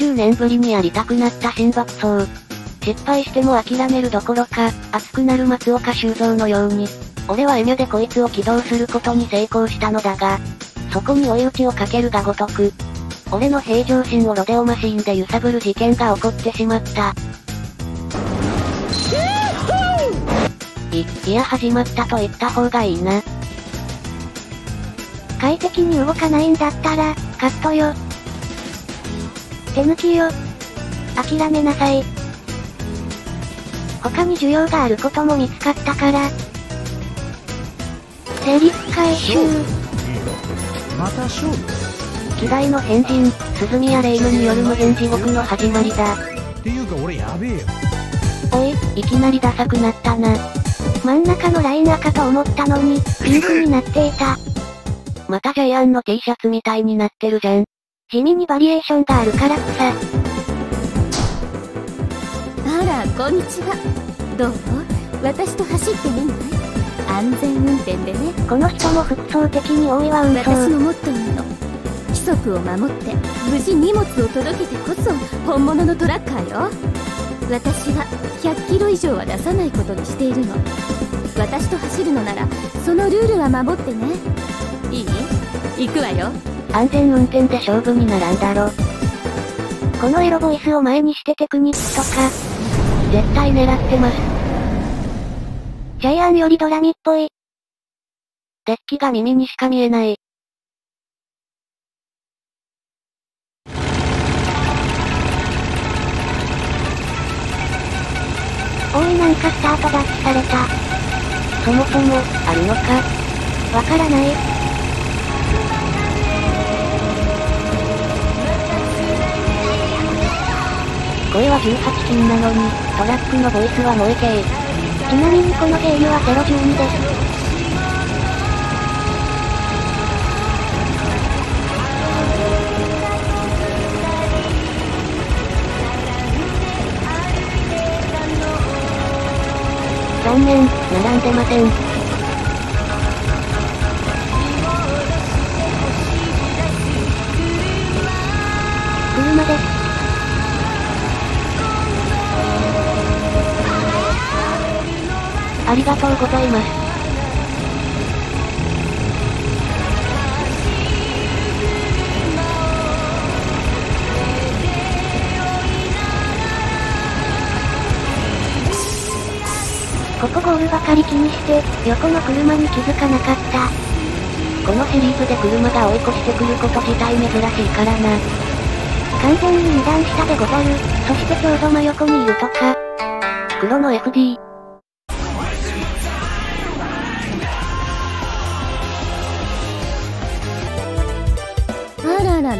30年ぶりにやりたくなった新爆走。失敗しても諦めるどころか、熱くなる松岡修造のように、俺はエニョでこいつを起動することに成功したのだが、そこに追い打ちをかけるがごとく、俺の平常心をロデオマシーンで揺さぶる事件が起こってしまった。い、いや始まったと言った方がいいな。快適に動かないんだったら、カットよ。手抜きよ。諦めなさい。他に需要があることも見つかったから。セリフ回収。また勝負機材の変人、鈴宮レイムによる無限地獄の始まりだ。っていうか俺やべえよ。おい、いきなりダサくなったな。真ん中のライン赤と思ったのに、ピンクになっていた。またジャイアンの T シャツみたいになってるじゃん。地味にバリエーションがあるからさ。あら、こんにちは。どう私と走ってみない？安全運転でね。この人も服装的に多いわ運送。私のモットーなの。規則を守って、無事荷物を届けてこそ、本物のトラッカーよ。私は100キロ以上は出さないことにしているの私と走るのならそのルールは守ってねいい？行くわよ安全運転で勝負にならんだろこのエロボイスを前にしてテクニックとか絶対狙ってます。ジャイアンよりドラミっぽい。デッキが耳にしか見えない。おいなんかスタートダッチされた。そもそも、あるのか？わからない。声は18金なのに、トラックのボイスは萌え系。ちなみにこのゲームは012です。残念、並んでません。車です。ありがとうございます。ここゴールばかり気にして、横の車に気づかなかった。このシリーズで車が追い越してくること自体珍しいからな。完全に二段下でござる。そしてちょうど真横にいるとか。黒の FD。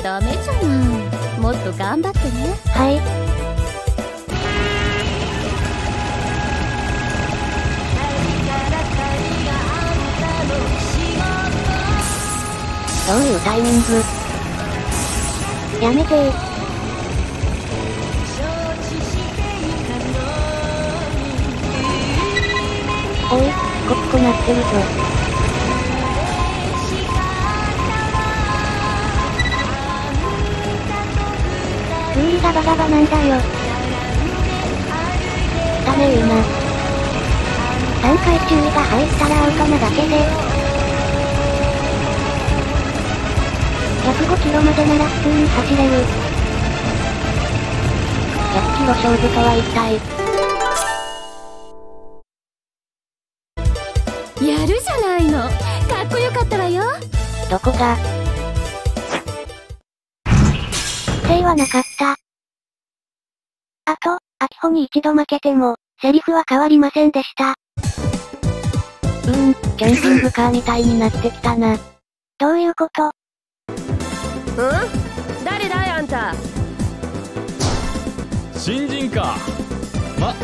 ダメじゃない。もっと頑張ってね。はい。どういうタイミング？やめてー。おい、こっこなってるぞ。ルールがバババなんだよ。ダメ言うな。3回注意が入ったらアウトなだけで、105キロまでなら普通に走れる。100キロ勝負とは一体。やるじゃないの。かっこよかったわよ。どこがせいはなかった。あと、アキホに一度負けても、セリフは変わりませんでした。うーん、キャンピングカーみたいになってきたな。どういうこと？ん？誰だいあんた？新人か。ま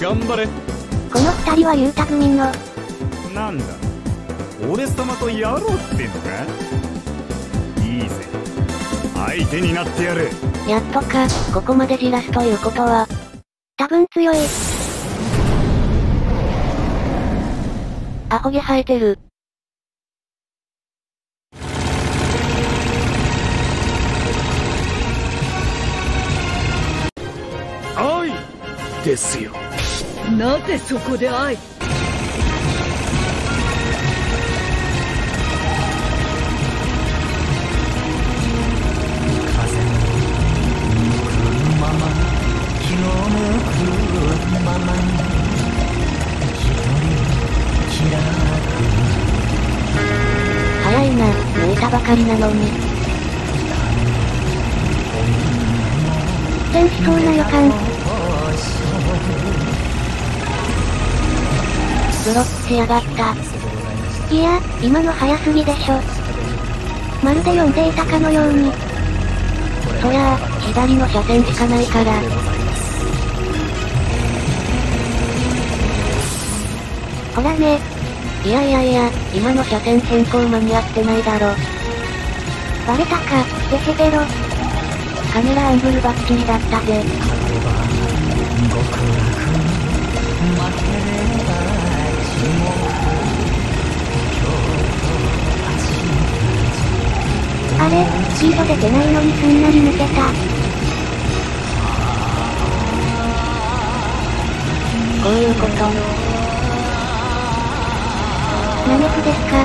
頑張れ。この二人はユータ組の。なんだ。俺様とやろうってのか？いいぜ相手になってやる。やっとかここまでじらすということは。多分強い。アホ毛生えてる。おい！ですよ。なぜそこで愛かりなのに。戦しそうな予感。ブロックしやがった。いや、今の早すぎでしょ。まるで読んでいたかのように。そりゃあ、左の車線しかないから。ほらね、いやいやいや、今の車線変更間に合ってないだろ。バレたか、デヘベロ。カメラアングルバッチリだったぜ。あれ、スピード出てないのにすんなり抜けた。こういうこと。ナメクですか？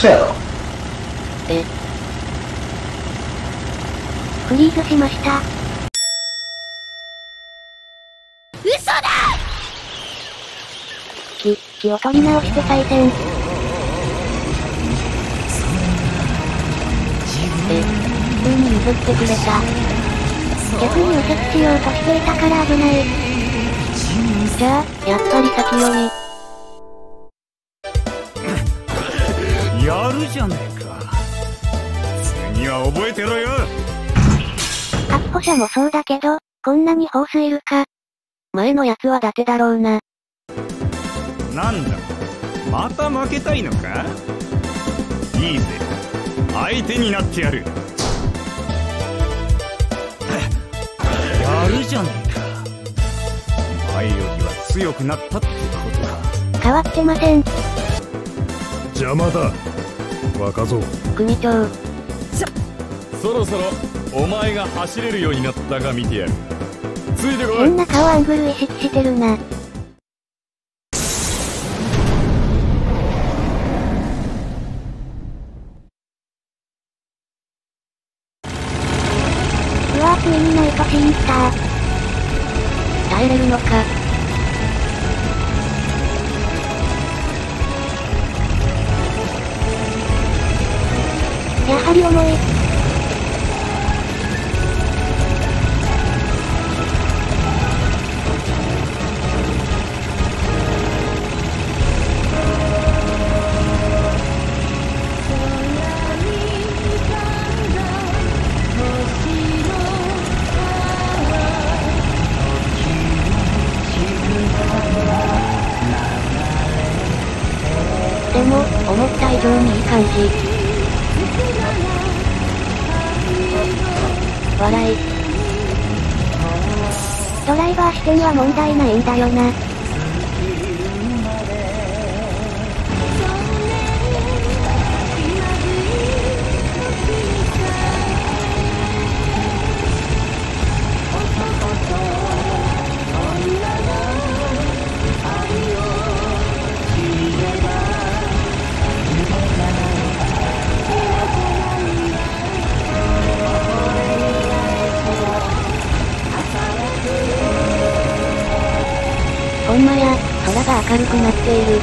嘘やろフリーズしました。気、気を取り直して再戦。え、普通に譲ってくれた。逆に右折しようとしていたから危ない。じゃあ、やっぱり先読み。やるじゃねえか。次は覚えてろよ。発歩車もそうだけど、こんなにホースいるか。前のやつは伊達だろうな。なんだまた負けたいのか？いいぜ相手になってやる。やるじゃねえか。前よりは強くなったってことだ。変わってません。邪魔だ若造組長、そろそろお前が走れるようになったが見てやるついてこい変な顔アングル意識してるな。うわーついにナイトシーンスター。耐えれるのか。ドライバー視点は問題ないんだよな。明るくなっている。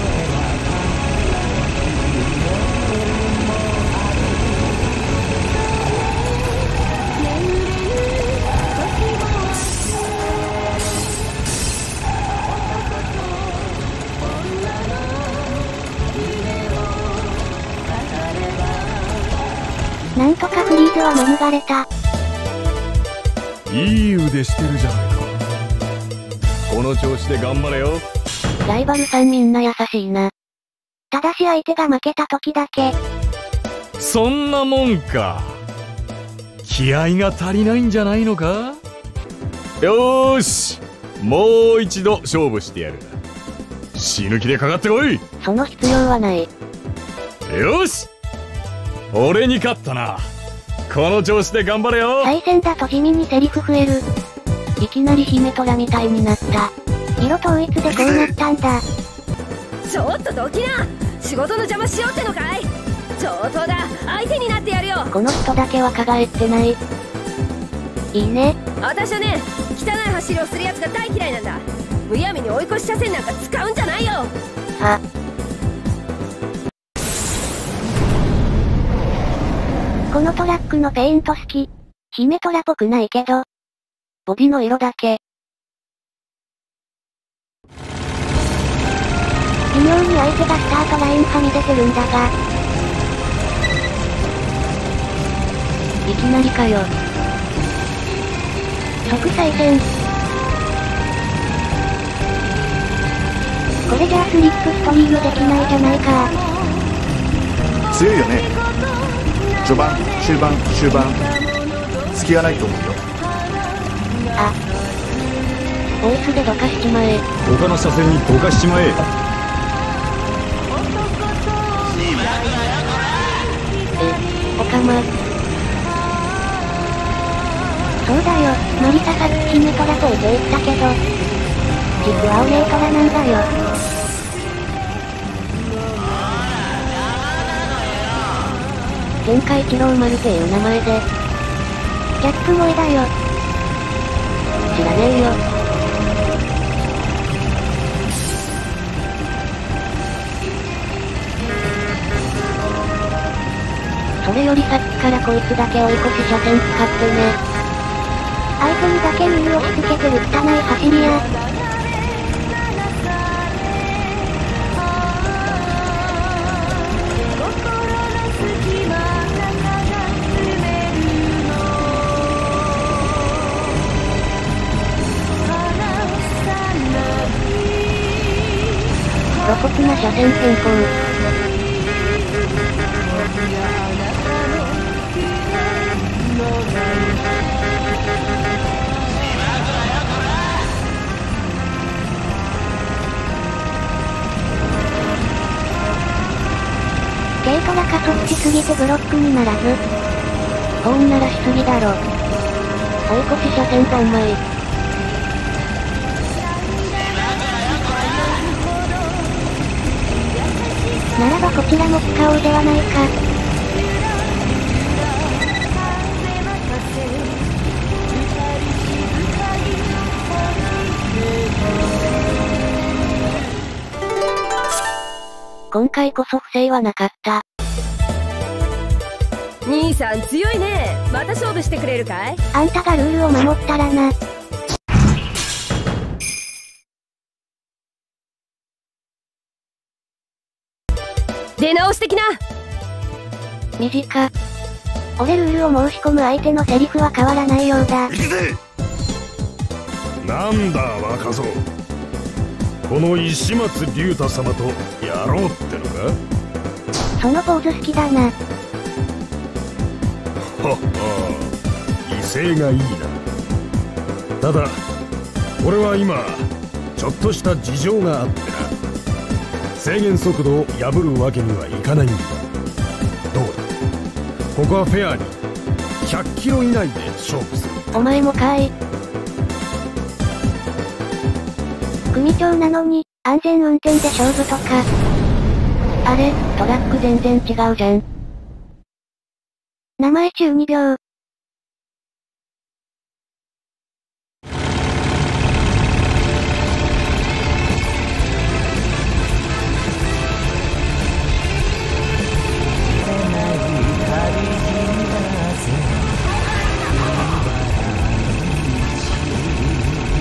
なんとかフリーズは免れた。いい腕してるじゃないか。この調子で頑張れよ。ライバルさんみんな優しいな。ただし相手が負けた時だけ、そんなもんか気合が足りないんじゃないのか？よーしもう一度勝負してやる死ぬ気でかかってこいその必要はない。よし俺に勝ったなこの調子で頑張れよ対戦だと地味にセリフ増える。いきなり姫虎みたいになった。色統一でこうなったんだ。ちょっとどきな仕事の邪魔しようってのかい？上等だ相手になってやるよこの人だけ若返ってない。いいね。私はね汚い走りをするやつが大嫌いなんだむやみに追い越し車線なんか使うんじゃないよは、このトラックのペイント好き。姫虎っぽくないけど、ボディの色だけ。微妙に相手がスタートラインはみ出てるんだが、いきなりかよ。即再戦。これじゃあスリップストリームできないじゃないか。強いよね序盤中盤終盤隙がないと思うよオースでどかしちまえ。他の車線にどかしちまえおかま。そうだよ、マリサさっき姫虎といて言ったけど、実はオレイトラなんだよ。前回キローマルっていう名前で、ジャック萌えだよ。知らねえよ。それよりさっきからこいつだけ追い越し車線使ってね。相手にだけ耳をしつけてる汚い走りや。露骨な車線変更。軽トラ加速しすぎてブロックにならず、ホーンならしすぎだろ。追い越し車線三枚。ならばこちらも使おうではないか。今回こそ不正はなかった。兄さん強いねまた勝負してくれるかい？あんたがルールを守ったらな。出直してきな短。俺ルールを申し込む相手のセリフは変わらないようだ。行くぜなんだ若造この石松龍太様とやろうってのか？そのポーズ好きだな。威勢がいいなただ俺は今ちょっとした事情があってな制限速度を破るわけにはいかないんだどうだ?ここはフェアに100キロ以内で勝負するお前もかい。組長なのに、安全運転で勝負とか。あれ、トラック全然違うじゃん。名前中2秒。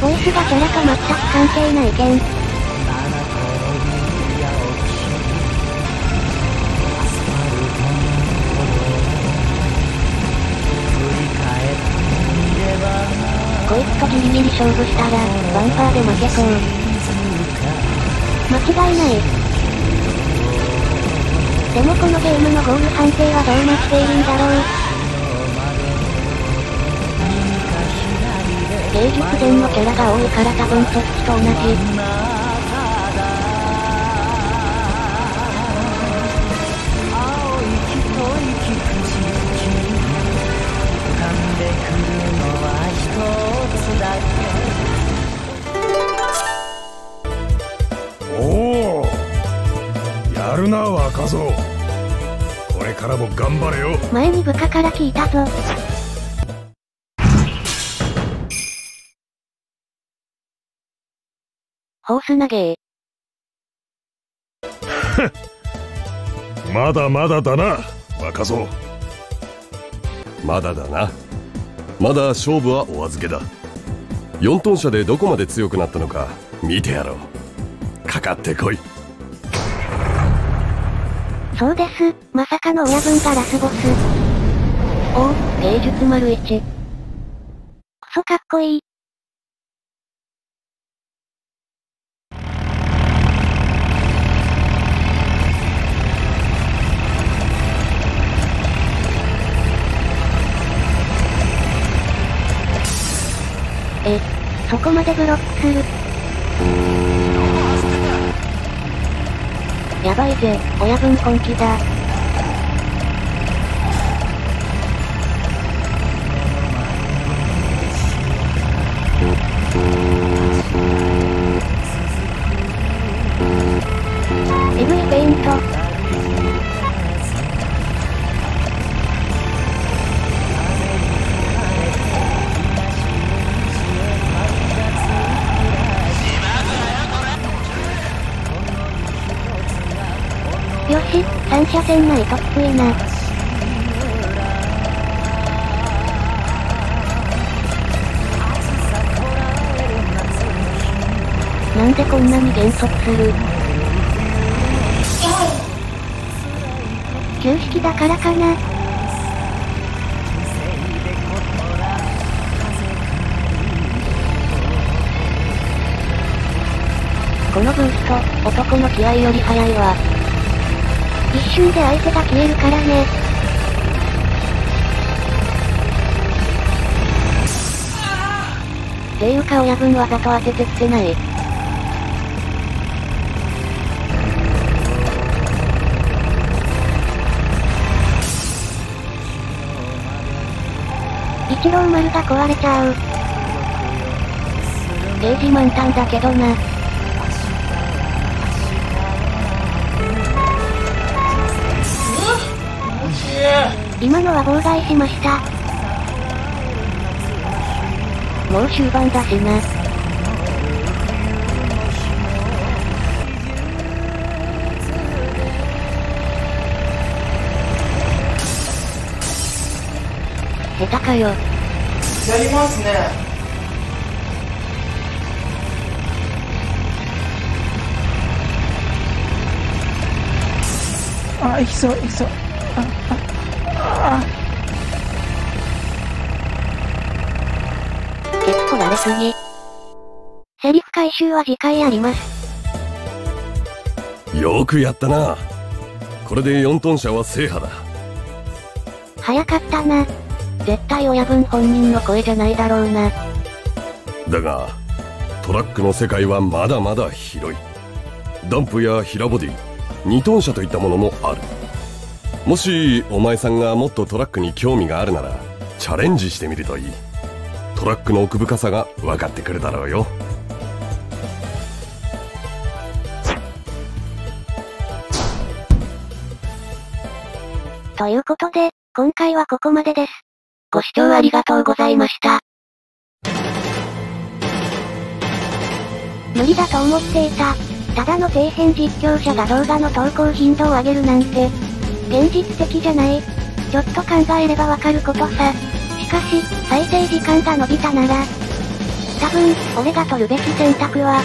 ボイスがキャラと全く関係ないけん。勝負したら、ワンパーで負けそう。間違いない。でもこのゲームのゴール判定はどうなっているんだろう。芸術伝のキャラが多いから多分そっちと同じ。な若造これからも頑張れよ。前に部下から聞いたぞ。ホース投げ まだまだだな若造。まだだな。まだ勝負はお預けだ。4トン車でどこまで強くなったのか見てやろう。かかってこいそうです。まさかの親分がラスボス。おお、芸術丸一。クソかっこいい。え、そこまでブロックする。やばいぜ、親分本気だ。車線ないときついな。なんでこんなに減速する旧式だか。らか。なこのブースト、男の気合より速いわ。一瞬で相手が消えるからね。っていうか親分わざと当ててきてない。一郎丸が壊れちゃう。ゲージ満タンだけどな。今のは妨害しました。もう終盤だしな。下手かよ。やりますね。あ、いきそう、いきそう。ケツこられすぎ。セリフ回収は次回やります。よくやったなこれで4トン車は制覇だ早かったな。絶対親分本人の声じゃないだろうな。だがトラックの世界はまだまだ広いダンプや平ボディ2トン車といったものもあるもしお前さんがもっとトラックに興味があるならチャレンジしてみるといいトラックの奥深さが分かってくるだろうよということで、今回はここまでです。ご視聴ありがとうございました。無理だと思っていた。ただの底辺実況者が動画の投稿頻度を上げるなんて、現実的じゃない。ちょっと考えればわかることさ。しかし、再生時間が伸びたなら、多分、俺が取るべき選択は、